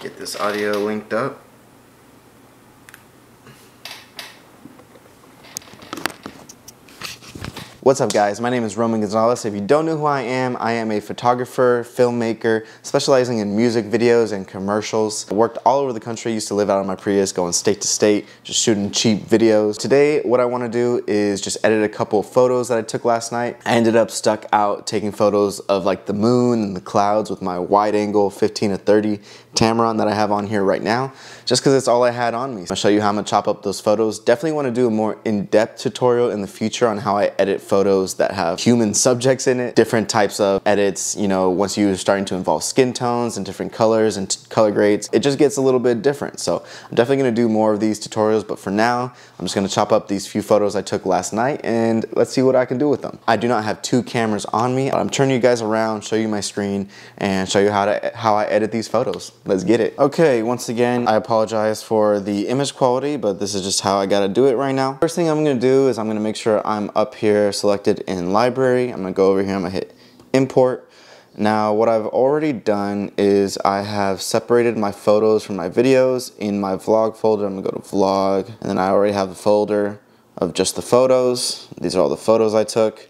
Get this audio linked up. What's up guys, my name is Roman Gonzalez. If you don't know who I am, I am a photographer, filmmaker, specializing in music videos and commercials. I worked all over the country, used to live out on my Prius, going state to state, just shooting cheap videos. Today, what I wanna do is just edit a couple of photos that I took last night. I ended up stuck out taking photos of like the moon and the clouds with my wide angle 15 to 30 Tamron that I have on here right now, just because it's all I had on me. I'll show you how I'm gonna chop up those photos. Definitely wanna do a more in-depth tutorial in the future on how I edit photos photos that have human subjects in it, different types of edits, you know, once you're starting to involve skin tones and different colors and color grades, it just gets a little bit different. So I'm definitely gonna do more of these tutorials, but for now, I'm just gonna chop up these few photos I took last night and let's see what I can do with them. I do not have two cameras on me. I'm turning you guys around, show you my screen, and show you how to how I edit these photos. Let's get it. Okay, once again, I apologize for the image quality, but this is just how I gotta do it right now. First thing I'm gonna do is I'm gonna make sure I'm up here so selected in library. I'm gonna go over here, I'm gonna hit import. Now what I've already done is I have separated my photos from my videos in my vlog folder. I'm gonna go to vlog and then I already have a folder of just the photos. These are all the photos I took.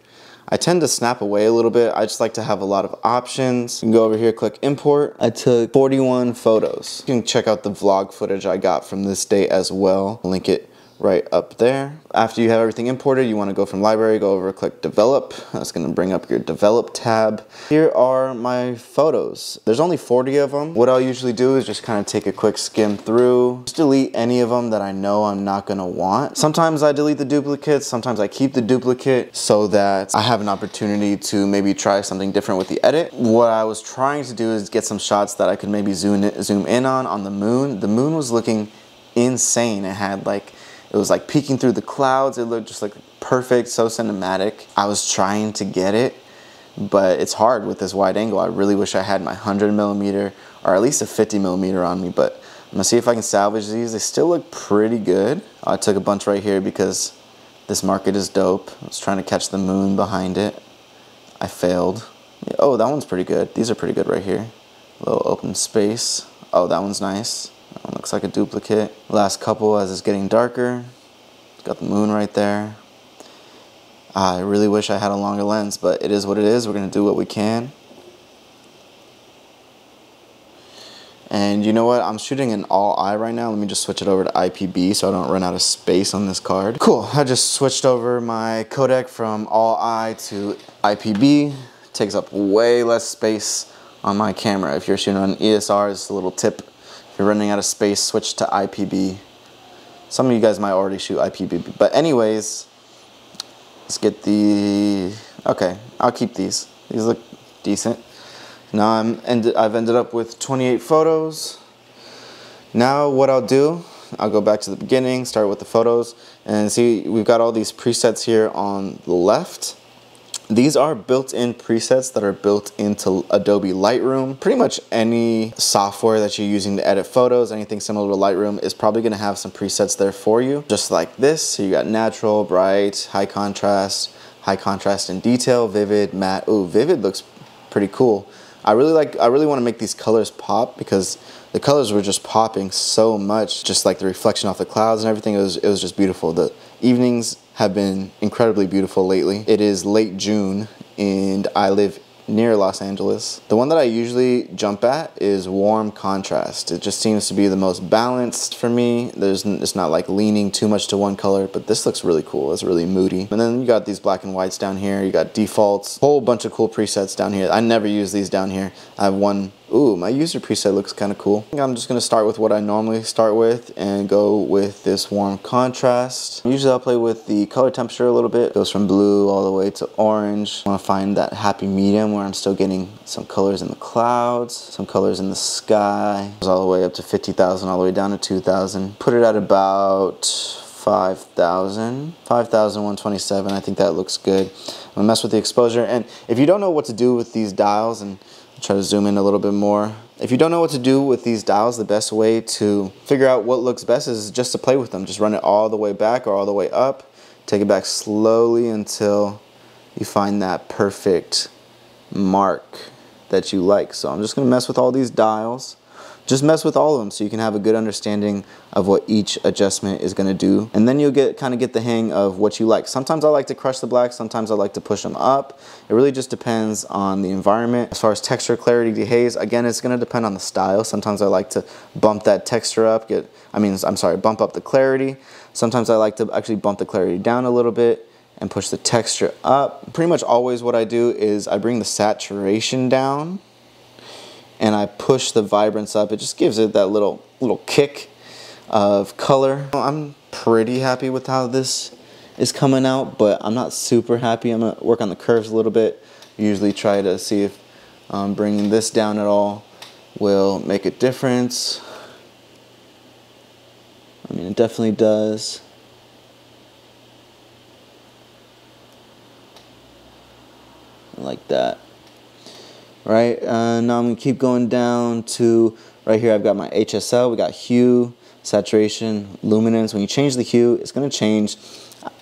I tend to snap away a little bit. I just like to have a lot of options. You can go over here, click import. I took 41 photos. You can check out the vlog footage I got from this day as well. Link it right up there. After you have everything imported, you want to go from library, go over, click develop. That's going to bring up your develop tab. Here are my photos. There's only 40 of them. What I'll usually do is just kind of take a quick skim through, just delete any of them that I know I'm not going to want. Sometimes I delete the duplicates, sometimes I keep the duplicate so that I have an opportunity to maybe try something different with the edit. What I was trying to do is get some shots that I could maybe zoom in, zoom in on on the moon. The moon was looking insane. It had like it was like peeking through the clouds. It looked just like perfect, so cinematic. I was trying to get it, but it's hard with this wide angle. I really wish I had my 100 millimeter or at least a 50 millimeter on me, but I'm gonna see if I can salvage these. They still look pretty good. I took a bunch right here because this market is dope. I was trying to catch the moon behind it. I failed. Oh, that one's pretty good. These are pretty good right here. A little open space. Oh, that one's nice. Looks like a duplicate. Last couple as it's getting darker. It's got the moon right there. Ah, I really wish I had a longer lens, but it is what it is. We're gonna do what we can. And you know what? I'm shooting an all-I right now. Let me just switch it over to IPB so I don't run out of space on this card. Cool, I just switched over my codec from all-I to IPB. takes up way less space on my camera. If you're shooting on EOS R, it's a little tip you're running out of space, switch to IPB. Some of you guys might already shoot IPB, but anyways, let's get the, okay, I'll keep these. These look decent. Now I'm ended, I've ended up with 28 photos. Now what I'll do, I'll go back to the beginning, start with the photos, and see we've got all these presets here on the left. These are built-in presets that are built into Adobe Lightroom. Pretty much any software that you're using to edit photos, anything similar to Lightroom is probably gonna have some presets there for you. Just like this, so you got natural, bright, high contrast, high contrast and detail, vivid, matte. Oh, vivid looks pretty cool. I really like, I really wanna make these colors pop because the colors were just popping so much, just like the reflection off the clouds and everything, it was, it was just beautiful. The evenings have been incredibly beautiful lately. It is late June and I live near Los Angeles. The one that I usually jump at is warm contrast. It just seems to be the most balanced for me. There's It's not like leaning too much to one color, but this looks really cool. It's really moody. And then you got these black and whites down here. You got defaults, whole bunch of cool presets down here. I never use these down here. I have one Ooh, my user preset looks kind of cool. I'm just to start with what I normally start with and go with this warm contrast. Usually I'll play with the color temperature a little bit. It goes from blue all the way to orange. I want to find that happy medium where I'm still getting some colors in the clouds, some colors in the sky. It goes all the way up to 50,000, all the way down to 2,000. Put it at about 5,000, 5,127. I think that looks good. I'm gonna mess with the exposure. And if you don't know what to do with these dials and try to zoom in a little bit more. If you don't know what to do with these dials, the best way to figure out what looks best is just to play with them. Just run it all the way back or all the way up. Take it back slowly until you find that perfect mark that you like. So I'm just gonna mess with all these dials. Just mess with all of them so you can have a good understanding of what each adjustment is going to do. And then you'll get kind of get the hang of what you like. Sometimes I like to crush the blacks, sometimes I like to push them up. It really just depends on the environment. As far as texture, clarity, dehaze, again, it's going to depend on the style. Sometimes I like to bump that texture up, get, I mean, I'm sorry, bump up the clarity. Sometimes I like to actually bump the clarity down a little bit and push the texture up. Pretty much always what I do is I bring the saturation down and I push the vibrance up. It just gives it that little little kick of color. I'm pretty happy with how this is coming out, but I'm not super happy. I'm gonna work on the curves a little bit. Usually try to see if um, bringing this down at all will make a difference. I mean, it definitely does. Like that right? Uh, now I'm gonna keep going down to right here. I've got my HSL. We got hue, saturation, luminance. When you change the hue, it's gonna change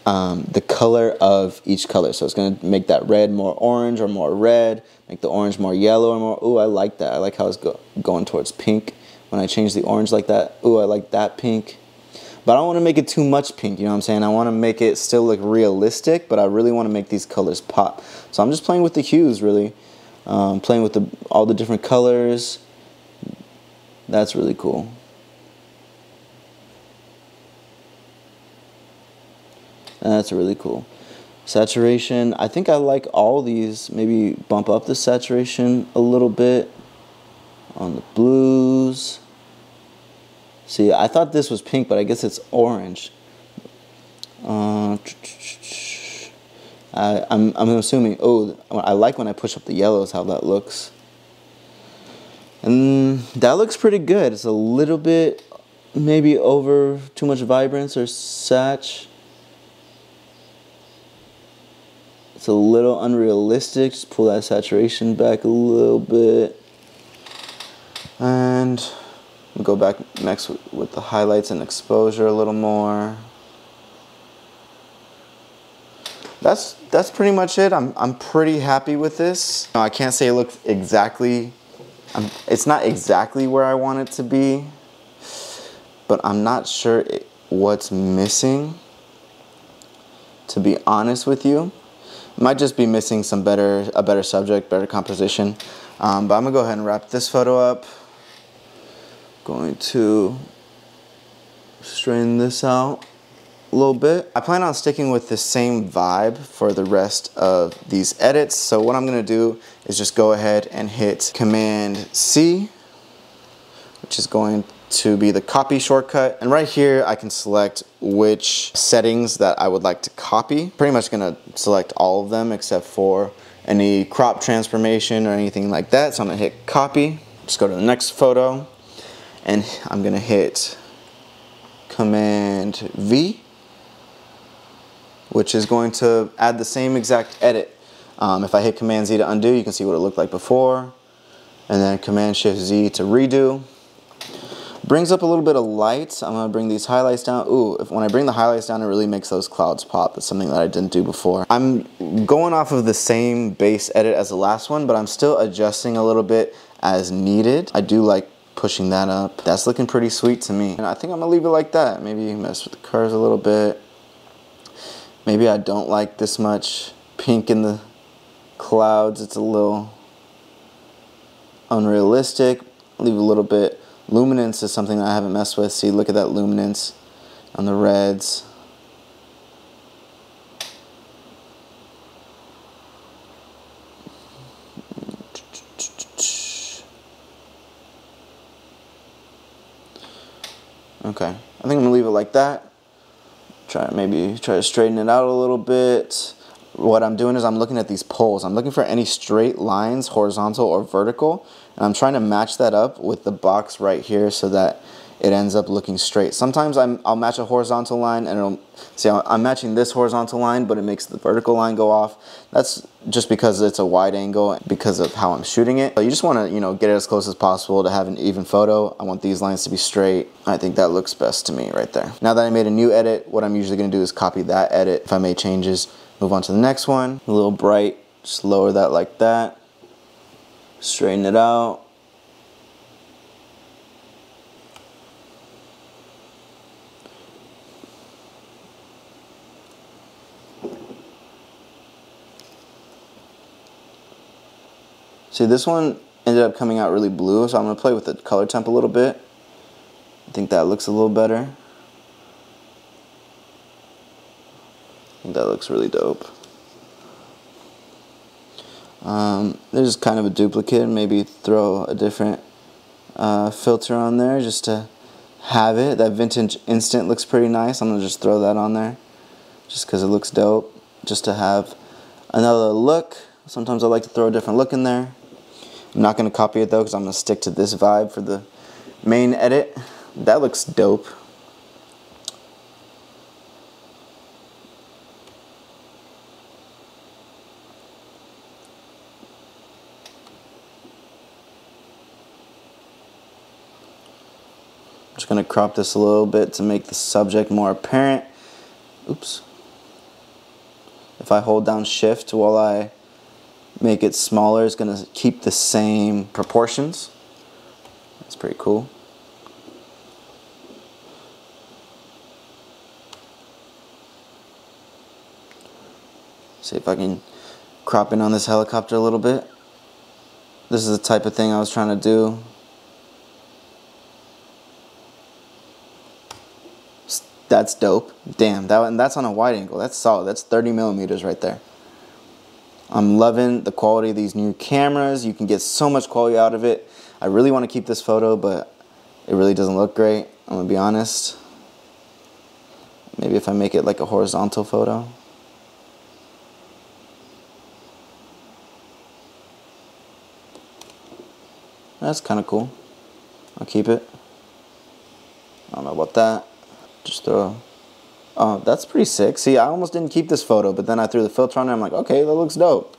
um, the color of each color. So it's gonna make that red more orange or more red, make the orange more yellow or more, ooh, I like that. I like how it's go going towards pink. When I change the orange like that, ooh, I like that pink. But I don't want to make it too much pink, you know what I'm saying? I want to make it still look realistic, but I really want to make these colors pop. So I'm just playing with the hues, really um, playing with the, all the different colors. That's really cool. That's really cool. Saturation, I think I like all these. Maybe bump up the saturation a little bit on the blues. See, I thought this was pink, but I guess it's orange. Uh, I, I'm, I'm assuming, oh, I like when I push up the yellows, how that looks. And that looks pretty good. It's a little bit maybe over too much vibrance or satch. It's a little unrealistic. Just pull that saturation back a little bit. And go back next with the highlights and exposure a little more. That's that's pretty much it. I'm I'm pretty happy with this. I can't say it looks exactly. I'm, it's not exactly where I want it to be, but I'm not sure it, what's missing. To be honest with you, might just be missing some better a better subject, better composition. Um, but I'm gonna go ahead and wrap this photo up. Going to straighten this out a little bit. I plan on sticking with the same vibe for the rest of these edits. So what I'm gonna do is just go ahead and hit Command C, which is going to be the copy shortcut. And right here, I can select which settings that I would like to copy. Pretty much gonna select all of them except for any crop transformation or anything like that. So I'm gonna hit copy, just go to the next photo, and I'm gonna hit Command V which is going to add the same exact edit. Um, if I hit Command Z to undo, you can see what it looked like before. And then Command Shift Z to redo. Brings up a little bit of light. I'm gonna bring these highlights down. Ooh, if, when I bring the highlights down, it really makes those clouds pop. That's something that I didn't do before. I'm going off of the same base edit as the last one, but I'm still adjusting a little bit as needed. I do like pushing that up. That's looking pretty sweet to me. And I think I'm gonna leave it like that. Maybe mess with the curves a little bit. Maybe I don't like this much pink in the clouds. It's a little unrealistic. Leave a little bit. Luminance is something I haven't messed with. See, look at that luminance on the reds. Okay, I think I'm gonna leave it like that try maybe try to straighten it out a little bit. What I'm doing is I'm looking at these poles. I'm looking for any straight lines, horizontal or vertical, and I'm trying to match that up with the box right here so that it ends up looking straight. Sometimes I'm, I'll match a horizontal line and it'll, see oh, I'm matching this horizontal line but it makes the vertical line go off. That's just because it's a wide angle because of how I'm shooting it. But you just want to, you know, get it as close as possible to have an even photo. I want these lines to be straight. I think that looks best to me right there. Now that I made a new edit, what I'm usually going to do is copy that edit. If I made changes, move on to the next one. A little bright, just lower that like that. Straighten it out See, this one ended up coming out really blue, so I'm gonna play with the color temp a little bit. I think that looks a little better. I think that looks really dope. Um, there's kind of a duplicate, maybe throw a different uh, filter on there just to have it. That vintage instant looks pretty nice. I'm gonna just throw that on there just because it looks dope. Just to have another look. Sometimes I like to throw a different look in there. I'm not gonna copy it though because I'm gonna stick to this vibe for the main edit. That looks dope. I'm just going to crop this a little bit to make the subject more apparent. Oops. If I hold down shift while I make it smaller, is going to keep the same proportions. That's pretty cool. See if I can crop in on this helicopter a little bit. This is the type of thing I was trying to do. That's dope. Damn, that and that's on a wide angle. That's solid. That's 30 millimeters right there. I'm loving the quality of these new cameras. You can get so much quality out of it. I really want to keep this photo, but it really doesn't look great. I'm gonna be honest. Maybe if I make it like a horizontal photo. That's kind of cool. I'll keep it. I don't know about that. Just throw. Oh, that's pretty sick. See, I almost didn't keep this photo, but then I threw the filter on it. I'm like, okay, that looks dope.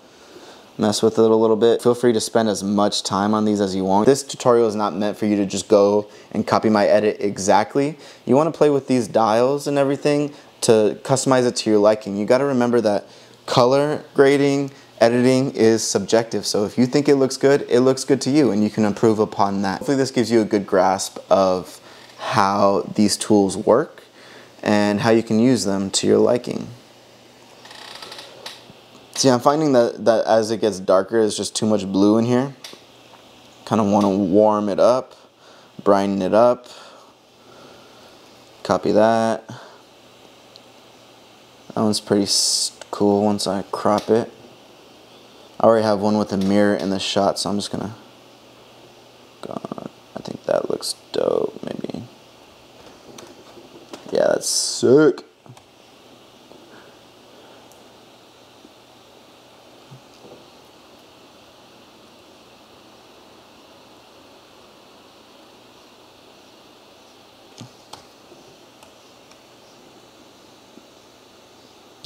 Mess with it a little bit. Feel free to spend as much time on these as you want. This tutorial is not meant for you to just go and copy my edit exactly. You want to play with these dials and everything to customize it to your liking. You got to remember that color grading, editing is subjective. So if you think it looks good, it looks good to you and you can improve upon that. Hopefully this gives you a good grasp of how these tools work and how you can use them to your liking. See, I'm finding that, that as it gets darker, there's just too much blue in here. Kind of want to warm it up, brighten it up. Copy that. That one's pretty cool once I crop it. I already have one with a mirror in the shot, so I'm just gonna go on. I think that looks dope, maybe. Yeah, that's sick.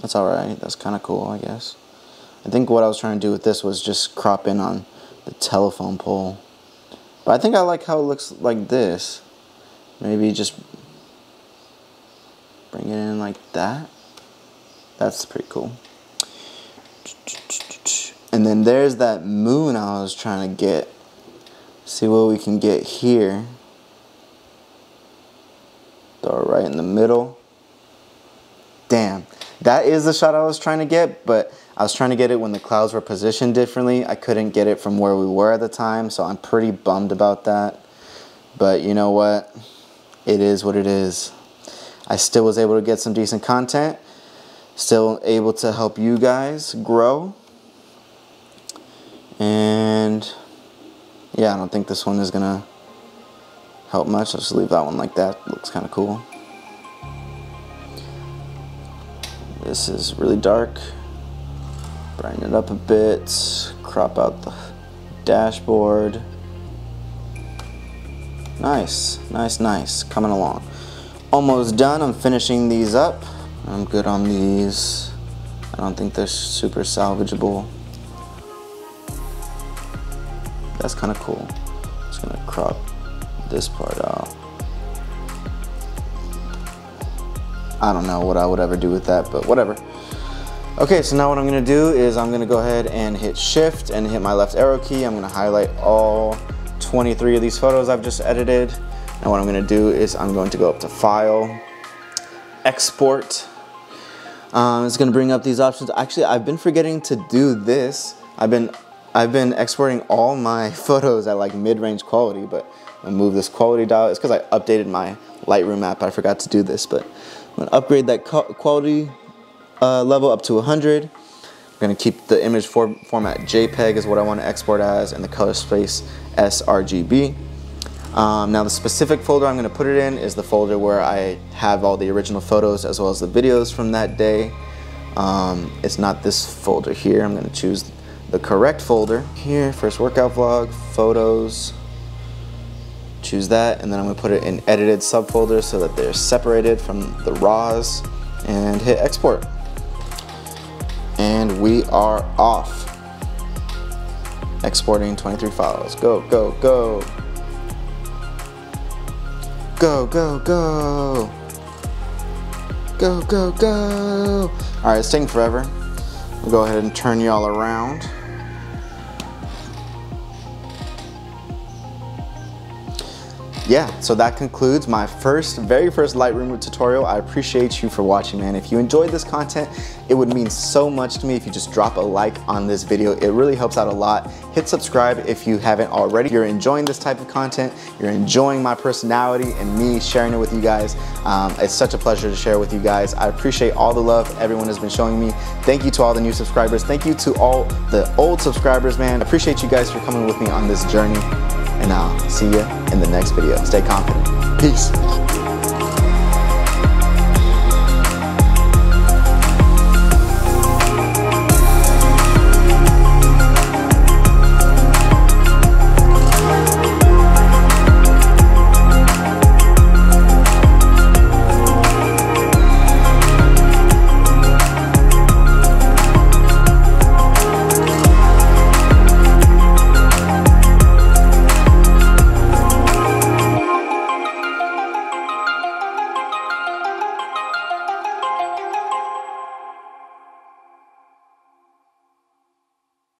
That's alright, that's kind of cool, I guess. I think what I was trying to do with this was just crop in on the telephone pole. But I think I like how it looks like this. Maybe just bring it in like that. That's pretty cool. And then there's that moon I was trying to get. See what we can get here. Throw it right in the middle. Damn. That is the shot I was trying to get, but I was trying to get it when the clouds were positioned differently. I couldn't get it from where we were at the time, so I'm pretty bummed about that. But you know what? It is what it is. I still was able to get some decent content. Still able to help you guys grow. And yeah, I don't think this one is gonna help much. I'll just leave that one like that. Looks kind of cool. This is really dark. Brighten it up a bit. Crop out the dashboard. Nice, nice, nice. Coming along. Almost done. I'm finishing these up. I'm good on these. I don't think they're super salvageable. That's kind of cool. Just gonna crop this part out. I don't know what I would ever do with that, but whatever. Okay, so now what I'm gonna do is I'm gonna go ahead and hit shift and hit my left arrow key. I'm gonna highlight all 23 of these photos I've just edited. And what I'm gonna do is I'm going to go up to file, export. Um, it's gonna bring up these options. Actually, I've been forgetting to do this. I've been I've been exporting all my photos at like mid-range quality, but I'm move this quality dial. It's because I updated my Lightroom app. I forgot to do this, but I'm gonna upgrade that quality uh, level up to 100. I'm gonna keep the image for format JPEG is what I wanna export as, and the color space sRGB. Um, now the specific folder I'm gonna put it in is the folder where I have all the original photos as well as the videos from that day. Um, it's not this folder here. I'm gonna choose the correct folder. Here, first workout vlog, photos, choose that, and then I'm gonna put it in edited subfolders so that they're separated from the RAWs, and hit export. And we are off. Exporting 23 files. Go, go, go. Go, go, go. Go, go, go. All right, it's taking forever. We'll go ahead and turn y'all around. Yeah, so that concludes my first, very first Lightroom tutorial. I appreciate you for watching, man. If you enjoyed this content, it would mean so much to me if you just drop a like on this video. It really helps out a lot. Hit subscribe if you haven't already. If you're enjoying this type of content, you're enjoying my personality and me sharing it with you guys. Um, it's such a pleasure to share with you guys. I appreciate all the love everyone has been showing me. Thank you to all the new subscribers. Thank you to all the old subscribers, man. I appreciate you guys for coming with me on this journey and I'll see you in the next video. Stay confident. Peace.